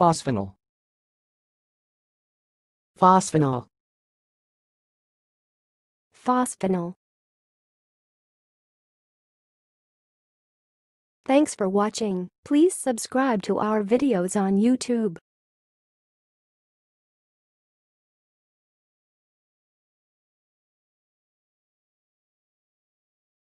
Phosphenol. Phosphenol. Phosphenol. Thanks for watching. Please subscribe to our videos on YouTube.